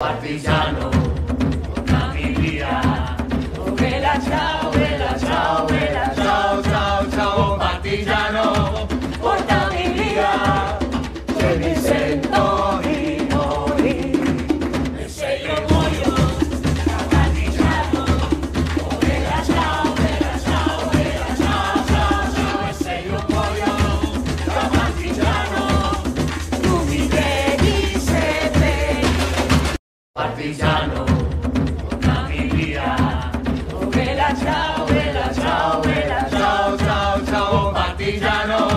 Partizano, familia. Vela, chao, vela, chao, vela, chao, chao, chao, partizano. Partisano, una familia. Vela, chao, vela, chao, vela, chao, chao, chao, partillano.